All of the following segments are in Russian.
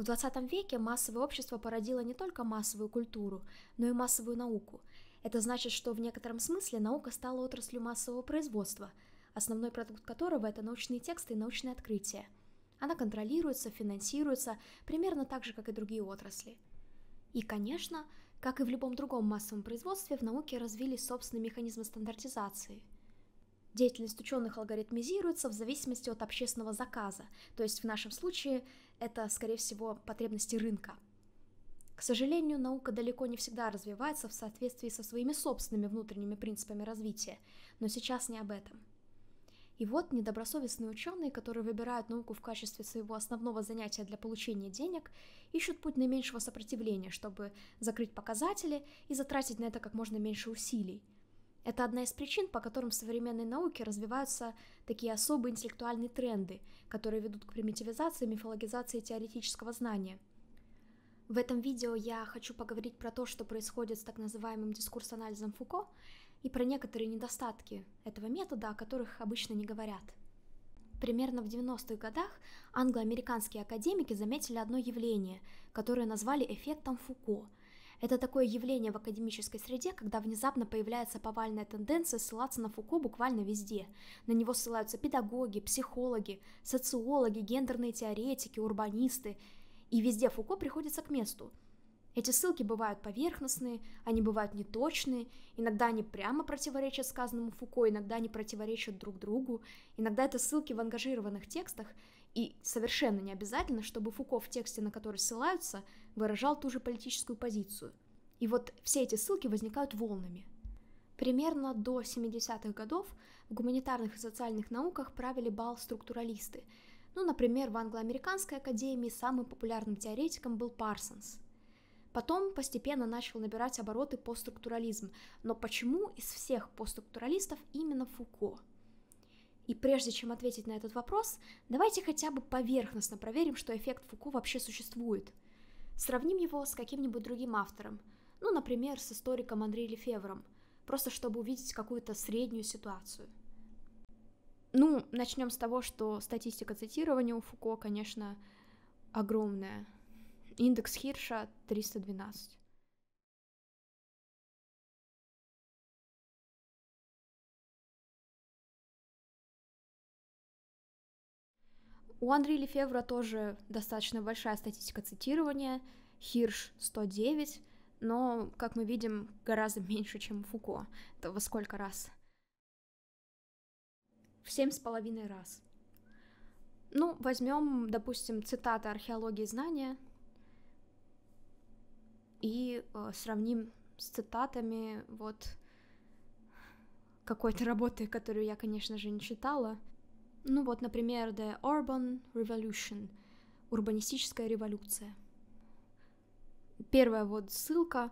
В 20 веке массовое общество породило не только массовую культуру, но и массовую науку. Это значит, что в некотором смысле наука стала отраслью массового производства, основной продукт которого – это научные тексты и научные открытия. Она контролируется, финансируется примерно так же, как и другие отрасли. И, конечно, как и в любом другом массовом производстве, в науке развились собственные механизмы стандартизации – Деятельность ученых алгоритмизируется в зависимости от общественного заказа, то есть в нашем случае это, скорее всего, потребности рынка. К сожалению, наука далеко не всегда развивается в соответствии со своими собственными внутренними принципами развития, но сейчас не об этом. И вот недобросовестные ученые, которые выбирают науку в качестве своего основного занятия для получения денег, ищут путь наименьшего сопротивления, чтобы закрыть показатели и затратить на это как можно меньше усилий – это одна из причин, по которым в современной науке развиваются такие особые интеллектуальные тренды, которые ведут к примитивизации и мифологизации теоретического знания. В этом видео я хочу поговорить про то, что происходит с так называемым дискурс-анализом Фуко, и про некоторые недостатки этого метода, о которых обычно не говорят. Примерно в 90-х годах англо-американские академики заметили одно явление, которое назвали эффектом Фуко – это такое явление в академической среде, когда внезапно появляется повальная тенденция ссылаться на Фуко буквально везде. На него ссылаются педагоги, психологи, социологи, гендерные теоретики, урбанисты. И везде Фуко приходится к месту. Эти ссылки бывают поверхностные, они бывают неточные, иногда они прямо противоречат сказанному Фуко, иногда они противоречат друг другу, иногда это ссылки в ангажированных текстах, и совершенно не обязательно, чтобы Фуко в тексте, на который ссылаются, выражал ту же политическую позицию. И вот все эти ссылки возникают волнами. Примерно до 70-х годов в гуманитарных и социальных науках правили бал структуралисты. Ну, например, в англо-американской академии самым популярным теоретиком был Парсонс. Потом постепенно начал набирать обороты постструктурализм. Но почему из всех постструктуралистов именно Фуко – и прежде чем ответить на этот вопрос, давайте хотя бы поверхностно проверим, что эффект Фуко вообще существует. Сравним его с каким-нибудь другим автором, ну, например, с историком Андре Лефевром, просто чтобы увидеть какую-то среднюю ситуацию. Ну, начнем с того, что статистика цитирования у Фуко, конечно, огромная. Индекс Хирша 312. У Андрея Лефевра тоже достаточно большая статистика цитирования, Хирш 109, но, как мы видим, гораздо меньше, чем у Фуко. Это во сколько раз? В семь с половиной раз. Ну, возьмем, допустим, цитаты археологии знания и э, сравним с цитатами вот какой-то работы, которую я, конечно же, не читала — ну вот, например, The Urban Revolution, урбанистическая революция. Первая вот ссылка,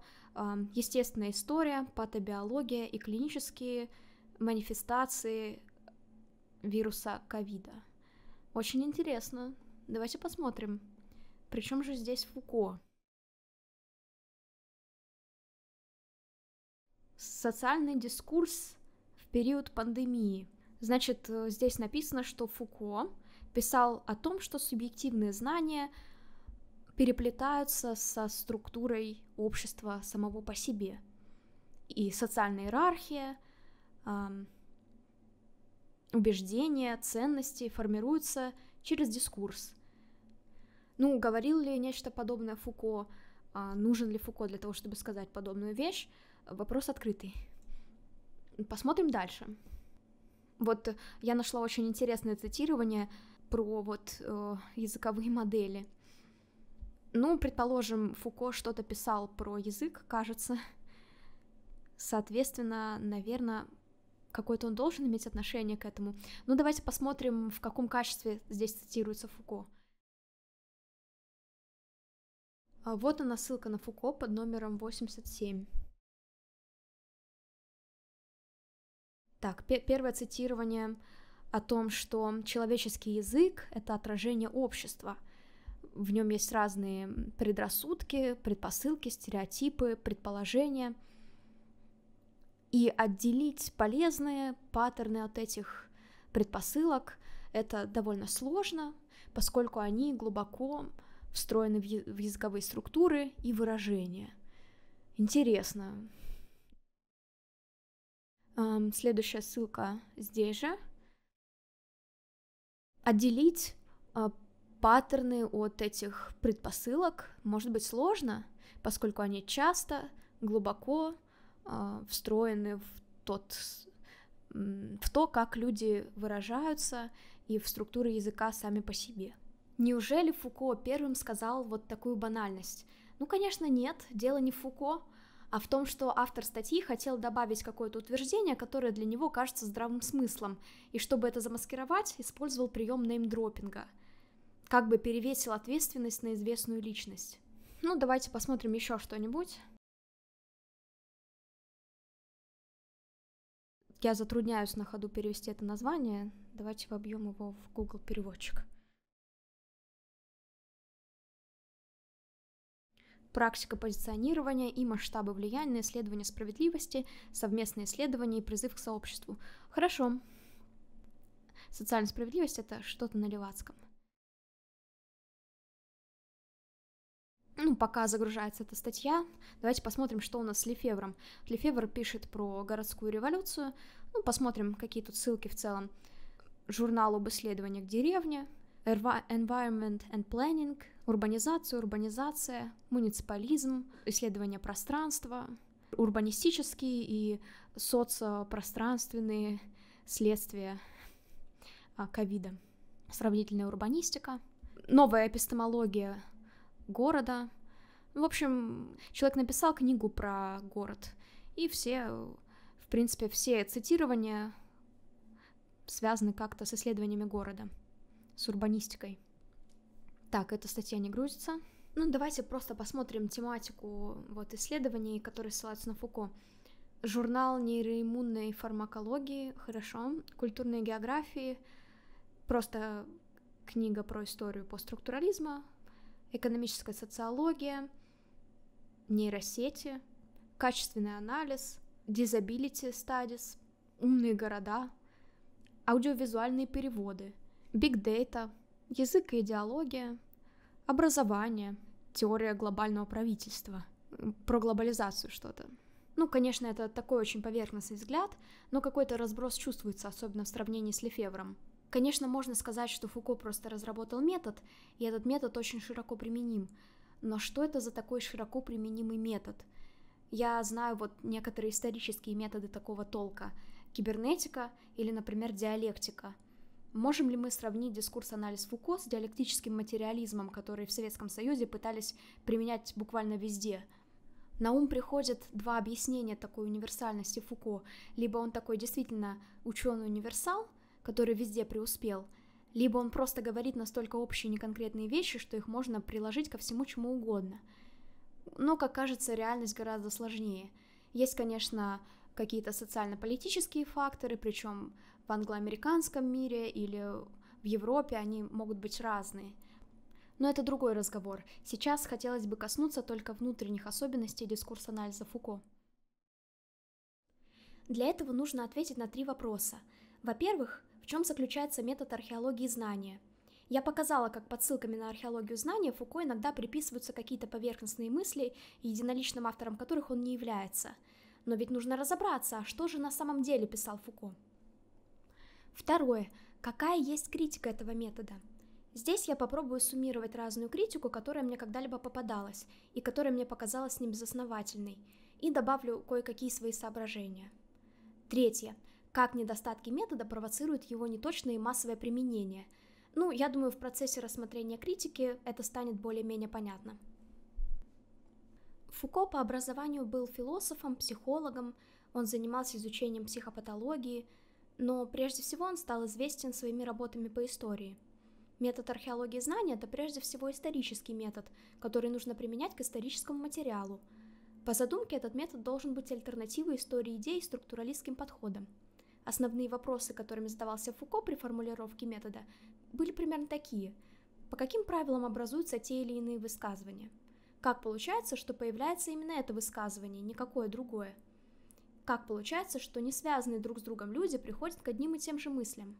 естественная история, патобиология и клинические манифестации вируса ковида. Очень интересно. Давайте посмотрим. Причем же здесь Фуко? Социальный дискурс в период пандемии – Значит, э, здесь написано, что Фуко писал о том, что субъективные знания переплетаются со структурой общества самого по себе. И социальная иерархия, убеждения, ценности формируются через дискурс. Ну, говорил ли нечто подобное Фуко, э, нужен ли Фуко для того, чтобы сказать подобную вещь, вопрос открытый. Посмотрим дальше. Вот я нашла очень интересное цитирование про вот э, языковые модели. Ну, предположим, Фуко что-то писал про язык, кажется. Соответственно, наверное, какой-то он должен иметь отношение к этому. Ну, давайте посмотрим, в каком качестве здесь цитируется Фуко. А вот она ссылка на Фуко под номером 87. Так, первое цитирование о том, что человеческий язык — это отражение общества. В нем есть разные предрассудки, предпосылки, стереотипы, предположения. И отделить полезные паттерны от этих предпосылок — это довольно сложно, поскольку они глубоко встроены в, языковые структуры и выражения. Интересно. Следующая ссылка здесь же. Отделить э, паттерны от этих предпосылок может быть сложно, поскольку они часто глубоко э, встроены в тот в то, как люди выражаются и в структуры языка сами по себе. Неужели Фуко первым сказал вот такую банальность? Ну, конечно, нет, дело не в Фуко, а в том, что автор статьи хотел добавить какое-то утверждение, которое для него кажется здравым смыслом, и чтобы это замаскировать, использовал прием неймдропинга, как бы перевесил ответственность на известную личность. Ну, давайте посмотрим еще что-нибудь. Я затрудняюсь на ходу перевести это название. Давайте вобьем его в Google переводчик. Практика позиционирования и масштабы влияния на исследование справедливости, совместные исследования и призыв к сообществу. Хорошо. Социальная справедливость — это что-то на левацком. Ну, пока загружается эта статья, давайте посмотрим, что у нас с Лефевром. Лефевр пишет про городскую революцию. Ну, посмотрим, какие тут ссылки в целом. Журнал об исследованиях деревни, Environment and Planning, урбанизация, урбанизация, муниципализм, исследование пространства, урбанистические и социопространственные следствия а, ковида, сравнительная урбанистика, новая эпистемология города. В общем, человек написал книгу про город, и все, в принципе, все цитирования связаны как-то с исследованиями города, с урбанистикой. Так, эта статья не грузится. Ну, давайте просто посмотрим тематику вот исследований, которые ссылаются на Фуко. Журнал нейроиммунной фармакологии, хорошо. Культурной географии, просто книга про историю постструктурализма, экономическая социология, нейросети, качественный анализ, disability studies, умные города, аудиовизуальные переводы, big data — язык и идеология, образование, теория глобального правительства, про глобализацию что-то. Ну, конечно, это такой очень поверхностный взгляд, но какой-то разброс чувствуется, особенно в сравнении с Лефевром. Конечно, можно сказать, что Фуко просто разработал метод, и этот метод очень широко применим. Но что это за такой широко применимый метод? Я знаю вот некоторые исторические методы такого толка. Кибернетика или, например, диалектика – Можем ли мы сравнить дискурс-анализ Фуко с диалектическим материализмом, который в Советском Союзе пытались применять буквально везде? На ум приходят два объяснения такой универсальности Фуко. Либо он такой действительно ученый-универсал, который везде преуспел, либо он просто говорит настолько общие неконкретные вещи, что их можно приложить ко всему чему угодно. Но, как кажется, реальность гораздо сложнее. Есть, конечно, какие-то социально-политические факторы, причем в англоамериканском мире или в Европе они могут быть разные. Но это другой разговор. Сейчас хотелось бы коснуться только внутренних особенностей дискурса анализа Фуко. Для этого нужно ответить на три вопроса. Во-первых, в чем заключается метод археологии знания? Я показала, как под ссылками на археологию знания Фуко иногда приписываются какие-то поверхностные мысли, единоличным автором которых он не является. Но ведь нужно разобраться, а что же на самом деле писал Фуко. Второе. Какая есть критика этого метода? Здесь я попробую суммировать разную критику, которая мне когда-либо попадалась, и которая мне показалась небезосновательной, и добавлю кое-какие свои соображения. Третье. Как недостатки метода провоцируют его неточное и массовое применение. Ну, я думаю, в процессе рассмотрения критики это станет более-менее понятно. Фуко по образованию был философом, психологом, он занимался изучением психопатологии – но прежде всего он стал известен своими работами по истории. Метод археологии знания – это прежде всего исторический метод, который нужно применять к историческому материалу. По задумке этот метод должен быть альтернативой истории идей и структуралистским подходам. Основные вопросы, которыми задавался Фуко при формулировке метода, были примерно такие. По каким правилам образуются те или иные высказывания? Как получается, что появляется именно это высказывание, никакое другое? Как получается, что не связанные друг с другом люди приходят к одним и тем же мыслям?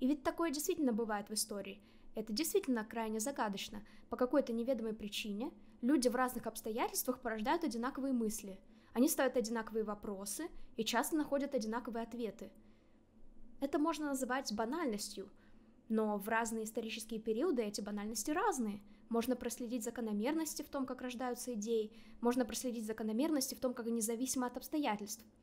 И ведь такое действительно бывает в истории. Это действительно крайне загадочно. По какой-то неведомой причине люди в разных обстоятельствах порождают одинаковые мысли. Они ставят одинаковые вопросы и часто находят одинаковые ответы. Это можно называть банальностью, но в разные исторические периоды эти банальности разные. Можно проследить закономерности в том, как рождаются идеи, можно проследить закономерности в том, как они зависимы от обстоятельств –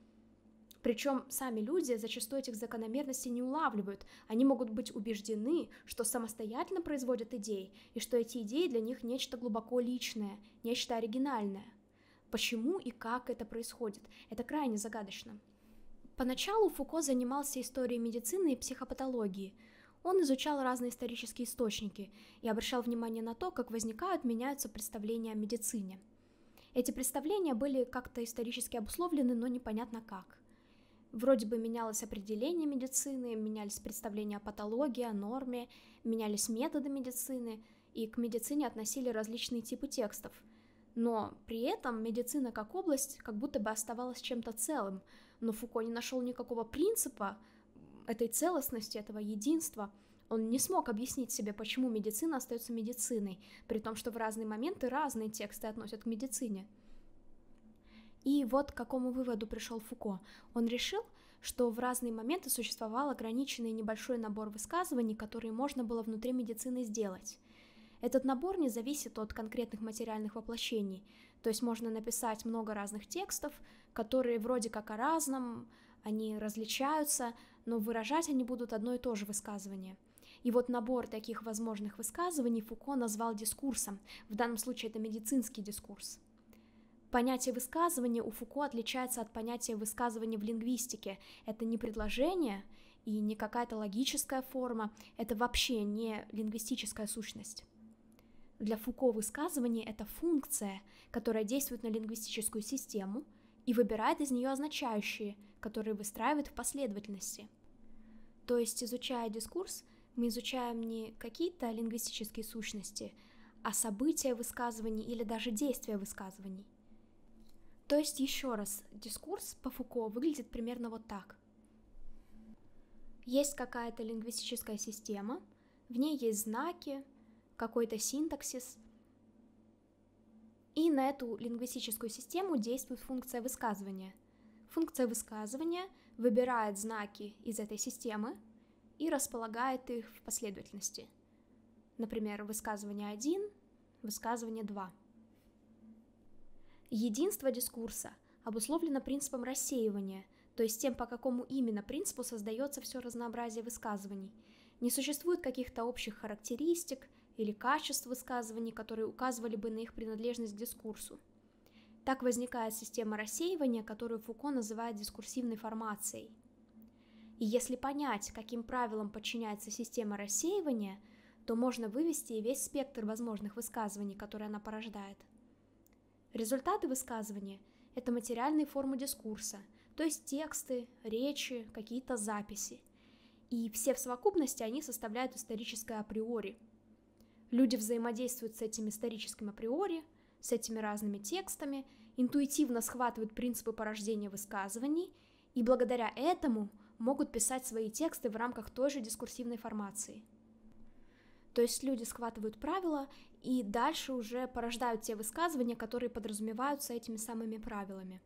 причем сами люди зачастую этих закономерностей не улавливают. Они могут быть убеждены, что самостоятельно производят идеи, и что эти идеи для них нечто глубоко личное, нечто оригинальное. Почему и как это происходит? Это крайне загадочно. Поначалу Фуко занимался историей медицины и психопатологии. Он изучал разные исторические источники и обращал внимание на то, как возникают, меняются представления о медицине. Эти представления были как-то исторически обусловлены, но непонятно как. Вроде бы менялось определение медицины, менялись представления о патологии, о норме, менялись методы медицины, и к медицине относили различные типы текстов. Но при этом медицина как область как будто бы оставалась чем-то целым, но Фуко не нашел никакого принципа этой целостности, этого единства. Он не смог объяснить себе, почему медицина остается медициной, при том, что в разные моменты разные тексты относят к медицине – и вот к какому выводу пришел Фуко. Он решил, что в разные моменты существовал ограниченный небольшой набор высказываний, которые можно было внутри медицины сделать. Этот набор не зависит от конкретных материальных воплощений, то есть можно написать много разных текстов, которые вроде как о разном, они различаются, но выражать они будут одно и то же высказывание. И вот набор таких возможных высказываний Фуко назвал дискурсом, в данном случае это медицинский дискурс. Понятие высказывания у Фуко отличается от понятия высказывания в лингвистике. Это не предложение и не какая-то логическая форма, это вообще не лингвистическая сущность. Для Фуко высказывание — это функция, которая действует на лингвистическую систему и выбирает из нее означающие, которые выстраивает в последовательности. То есть, изучая дискурс, мы изучаем не какие-то лингвистические сущности, а события высказываний или даже действия высказываний — то есть, еще раз, дискурс по Фуко выглядит примерно вот так. Есть какая-то лингвистическая система, в ней есть знаки, какой-то синтаксис, и на эту лингвистическую систему действует функция высказывания. Функция высказывания выбирает знаки из этой системы и располагает их в последовательности. Например, высказывание 1, высказывание 2. Единство дискурса обусловлено принципом рассеивания, то есть тем, по какому именно принципу создается все разнообразие высказываний. Не существует каких-то общих характеристик или качеств высказываний, которые указывали бы на их принадлежность к дискурсу. Так возникает система рассеивания, которую Фуко называет дискурсивной формацией. И если понять, каким правилам подчиняется система рассеивания, то можно вывести и весь спектр возможных высказываний, которые она порождает. Результаты высказывания – это материальные формы дискурса, то есть тексты, речи, какие-то записи. И все в совокупности они составляют историческое априори. Люди взаимодействуют с этим историческим априори, с этими разными текстами, интуитивно схватывают принципы порождения высказываний и благодаря этому могут писать свои тексты в рамках той же дискурсивной формации – то есть люди схватывают правила и дальше уже порождают те высказывания, которые подразумеваются этими самыми правилами.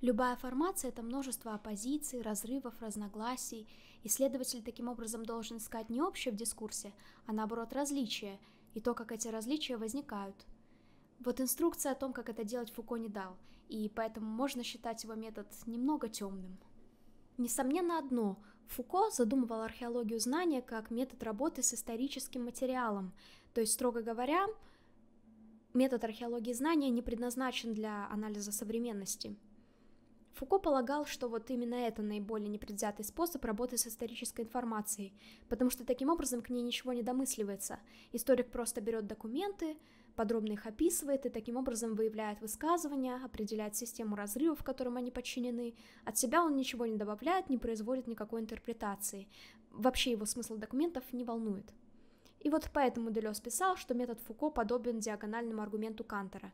Любая формация — это множество оппозиций, разрывов, разногласий. Исследователь таким образом должен искать не общее в дискурсе, а наоборот различия, и то, как эти различия возникают. Вот инструкция о том, как это делать, Фуко не дал, и поэтому можно считать его метод немного темным. Несомненно одно, Фуко задумывал археологию знания как метод работы с историческим материалом, то есть, строго говоря, метод археологии знания не предназначен для анализа современности. Фуко полагал, что вот именно это наиболее непредвзятый способ работы с исторической информацией, потому что таким образом к ней ничего не домысливается. Историк просто берет документы, подробно их описывает и таким образом выявляет высказывания, определяет систему разрывов, которым они подчинены. От себя он ничего не добавляет, не производит никакой интерпретации. Вообще его смысл документов не волнует. И вот поэтому Делес писал, что метод Фуко подобен диагональному аргументу Кантера.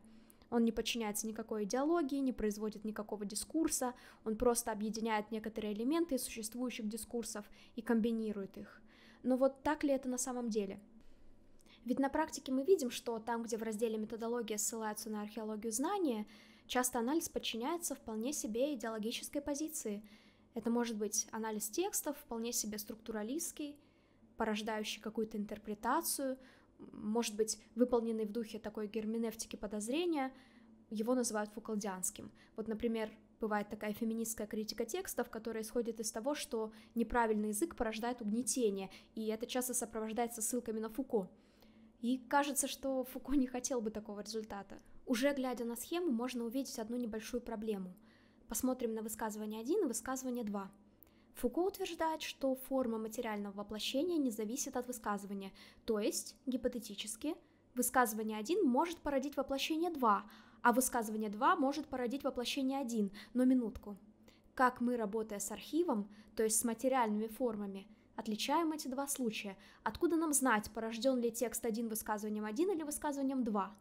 Он не подчиняется никакой идеологии, не производит никакого дискурса, он просто объединяет некоторые элементы существующих дискурсов и комбинирует их. Но вот так ли это на самом деле? Ведь на практике мы видим, что там, где в разделе методология ссылаются на археологию знания, часто анализ подчиняется вполне себе идеологической позиции. Это может быть анализ текстов, вполне себе структуралистский, порождающий какую-то интерпретацию, может быть, выполненный в духе такой герменевтики подозрения, его называют фукалдианским. Вот, например, бывает такая феминистская критика текстов, которая исходит из того, что неправильный язык порождает угнетение, и это часто сопровождается ссылками на Фуко. И кажется, что Фуко не хотел бы такого результата. Уже глядя на схему, можно увидеть одну небольшую проблему. Посмотрим на высказывание 1 и высказывание 2. Фуко утверждает, что форма материального воплощения не зависит от высказывания, то есть, гипотетически, высказывание 1 может породить воплощение 2, а высказывание 2 может породить воплощение 1, но минутку. Как мы, работая с архивом, то есть с материальными формами, отличаем эти два случая? Откуда нам знать, порожден ли текст 1 высказыванием 1 или высказыванием 2?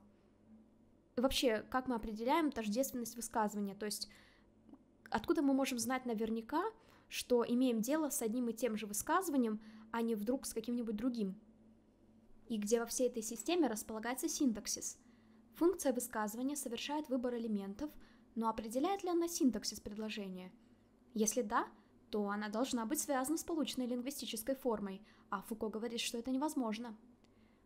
И вообще, как мы определяем тождественность высказывания? То есть, откуда мы можем знать наверняка, что имеем дело с одним и тем же высказыванием, а не вдруг с каким-нибудь другим. И где во всей этой системе располагается синтаксис. Функция высказывания совершает выбор элементов, но определяет ли она синтаксис предложения? Если да, то она должна быть связана с полученной лингвистической формой, а Фуко говорит, что это невозможно.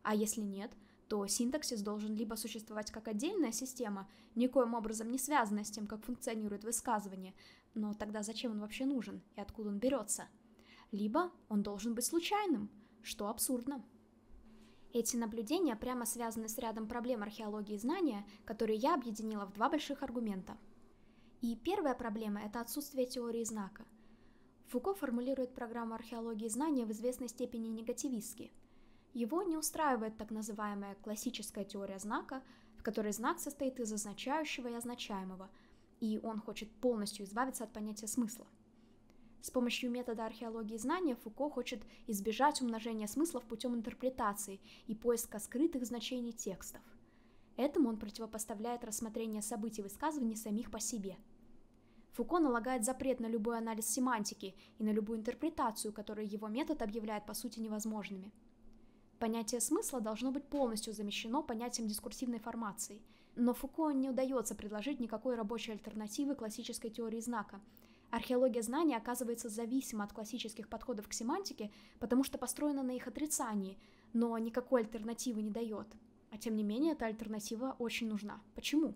А если нет, то синтаксис должен либо существовать как отдельная система, никоим образом не связанная с тем, как функционирует высказывание, но тогда зачем он вообще нужен и откуда он берется? Либо он должен быть случайным, что абсурдно. Эти наблюдения прямо связаны с рядом проблем археологии знания, которые я объединила в два больших аргумента. И первая проблема – это отсутствие теории знака. Фуко формулирует программу археологии знания в известной степени негативистски. Его не устраивает так называемая классическая теория знака, в которой знак состоит из означающего и означаемого – и он хочет полностью избавиться от понятия смысла. С помощью метода археологии знания Фуко хочет избежать умножения смыслов путем интерпретации и поиска скрытых значений текстов. Этому он противопоставляет рассмотрение событий высказываний самих по себе. Фуко налагает запрет на любой анализ семантики и на любую интерпретацию, которую его метод объявляет по сути невозможными. Понятие смысла должно быть полностью замещено понятием дискурсивной формации – но Фуко не удается предложить никакой рабочей альтернативы классической теории знака. Археология знания оказывается зависима от классических подходов к семантике, потому что построена на их отрицании, но никакой альтернативы не дает. А тем не менее, эта альтернатива очень нужна. Почему?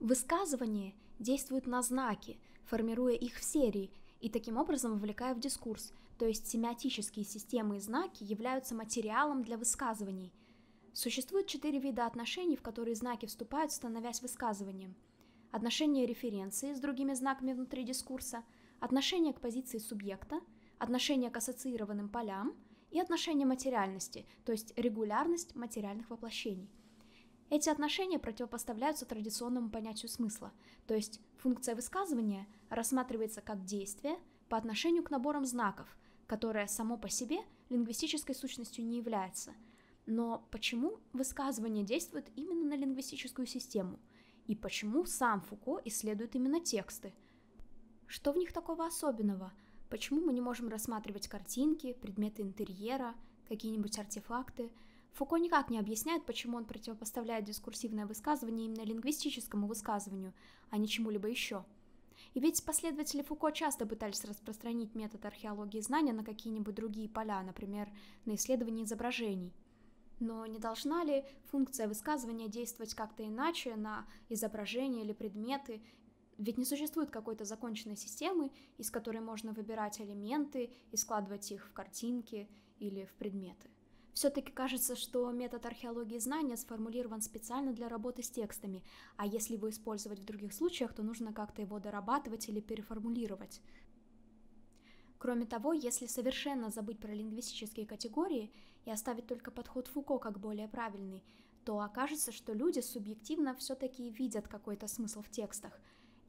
Высказывание действует на знаки, формируя их в серии и таким образом вовлекая в дискурс, то есть семиотические системы и знаки являются материалом для высказываний – Существует четыре вида отношений, в которые знаки вступают, становясь высказыванием. Отношение референции с другими знаками внутри дискурса, отношение к позиции субъекта, отношение к ассоциированным полям и отношение материальности, то есть регулярность материальных воплощений. Эти отношения противопоставляются традиционному понятию смысла, то есть функция высказывания рассматривается как действие по отношению к наборам знаков, которое само по себе лингвистической сущностью не является – но почему высказывание действует именно на лингвистическую систему? И почему сам Фуко исследует именно тексты? Что в них такого особенного? Почему мы не можем рассматривать картинки, предметы интерьера, какие-нибудь артефакты? Фуко никак не объясняет, почему он противопоставляет дискурсивное высказывание именно лингвистическому высказыванию, а не чему-либо еще. И ведь последователи Фуко часто пытались распространить метод археологии знания на какие-нибудь другие поля, например, на исследование изображений – но не должна ли функция высказывания действовать как-то иначе на изображения или предметы? Ведь не существует какой-то законченной системы, из которой можно выбирать элементы и складывать их в картинки или в предметы. Все-таки кажется, что метод археологии знания сформулирован специально для работы с текстами, а если его использовать в других случаях, то нужно как-то его дорабатывать или переформулировать. Кроме того, если совершенно забыть про лингвистические категории и оставить только подход Фуко как более правильный, то окажется, что люди субъективно все-таки видят какой-то смысл в текстах,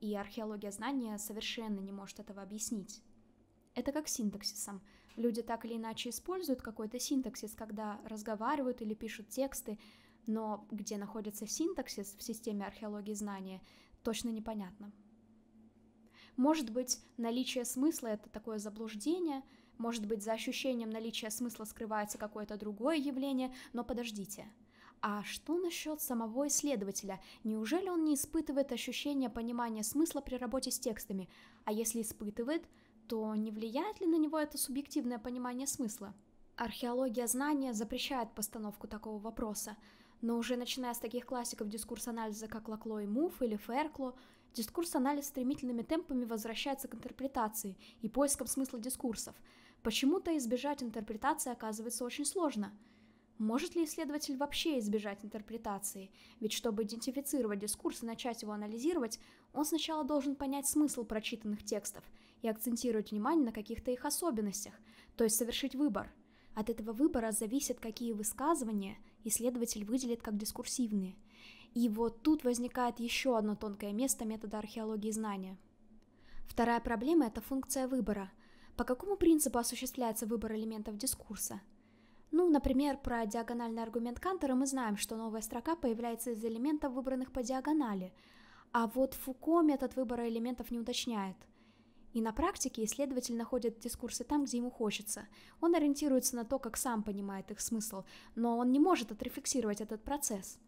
и археология знания совершенно не может этого объяснить. Это как синтаксисом. Люди так или иначе используют какой-то синтаксис, когда разговаривают или пишут тексты, но где находится синтаксис в системе археологии знания, точно непонятно. Может быть, наличие смысла — это такое заблуждение — Может быть, за ощущением наличия смысла скрывается какое-то другое явление, но подождите. А что насчет самого исследователя? Неужели он не испытывает ощущения понимания смысла при работе с текстами? А если испытывает, то не влияет ли на него это субъективное понимание смысла? Археология знания запрещает постановку такого вопроса, но уже начиная с таких классиков дискурс-анализа, как Лакло и Муф или Феркло, дискурс-анализ стремительными темпами возвращается к интерпретации и поискам смысла дискурсов. Почему-то избежать интерпретации оказывается очень сложно – может ли исследователь вообще избежать интерпретации? Ведь чтобы идентифицировать дискурс и начать его анализировать, он сначала должен понять смысл прочитанных текстов и акцентировать внимание на каких-то их особенностях, то есть совершить выбор. От этого выбора зависит, какие высказывания исследователь выделит как дискурсивные. И вот тут возникает еще одно тонкое место метода археологии знания. Вторая проблема – это функция выбора. По какому принципу осуществляется выбор элементов дискурса – ну, например, про диагональный аргумент Кантера мы знаем, что новая строка появляется из элементов, выбранных по диагонали, а вот Фуко метод выбора элементов не уточняет. И на практике исследователь находит дискурсы там, где ему хочется. Он ориентируется на то, как сам понимает их смысл, но он не может отрефлексировать этот процесс.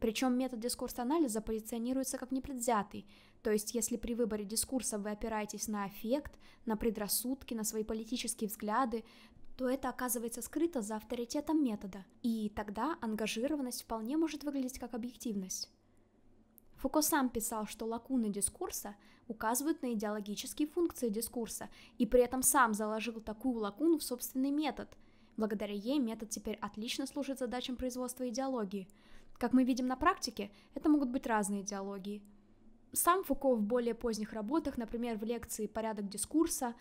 Причем метод дискурс-анализа позиционируется как непредвзятый, то есть если при выборе дискурса вы опираетесь на эффект, на предрассудки, на свои политические взгляды, то это оказывается скрыто за авторитетом метода, и тогда ангажированность вполне может выглядеть как объективность. Фуко сам писал, что лакуны дискурса указывают на идеологические функции дискурса, и при этом сам заложил такую лакуну в собственный метод. Благодаря ей метод теперь отлично служит задачам производства идеологии. Как мы видим на практике, это могут быть разные идеологии. Сам Фуко в более поздних работах, например, в лекции «Порядок дискурса»,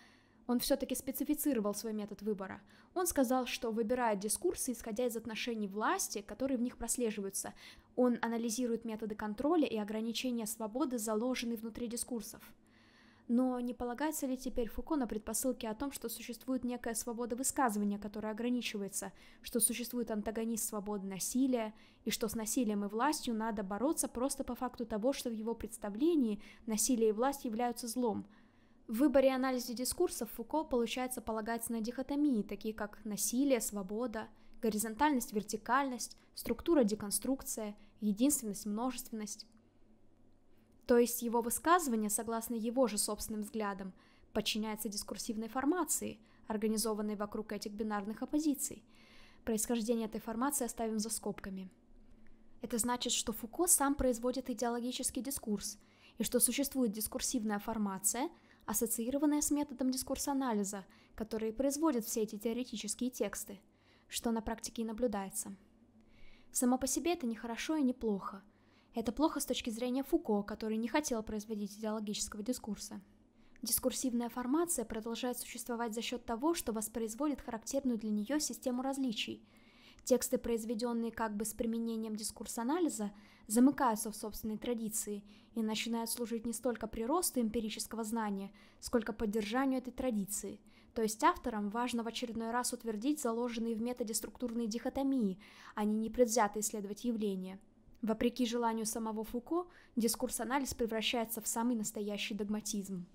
он все-таки специфицировал свой метод выбора. Он сказал, что выбирает дискурсы, исходя из отношений власти, которые в них прослеживаются. Он анализирует методы контроля и ограничения свободы, заложенные внутри дискурсов. Но не полагается ли теперь Фуко на предпосылки о том, что существует некая свобода высказывания, которая ограничивается, что существует антагонист свободы насилия, и что с насилием и властью надо бороться просто по факту того, что в его представлении насилие и власть являются злом – в выборе и анализе дискурсов Фуко получается полагаться на дихотомии, такие как насилие, свобода, горизонтальность, вертикальность, структура, деконструкция, единственность, множественность. То есть его высказывание, согласно его же собственным взглядам, подчиняется дискурсивной формации, организованной вокруг этих бинарных оппозиций. Происхождение этой формации оставим за скобками. Это значит, что Фуко сам производит идеологический дискурс, и что существует дискурсивная формация – ассоциированная с методом дискурс-анализа, который производит все эти теоретические тексты, что на практике и наблюдается. Само по себе это не хорошо и не плохо. Это плохо с точки зрения Фуко, который не хотел производить идеологического дискурса. Дискурсивная формация продолжает существовать за счет того, что воспроизводит характерную для нее систему различий – Тексты, произведенные как бы с применением дискурс-анализа, замыкаются в собственной традиции и начинают служить не столько приросту эмпирического знания, сколько поддержанию этой традиции. То есть авторам важно в очередной раз утвердить заложенные в методе структурные дихотомии, а не непредвзято исследовать явления. Вопреки желанию самого Фуко, дискурс-анализ превращается в самый настоящий догматизм.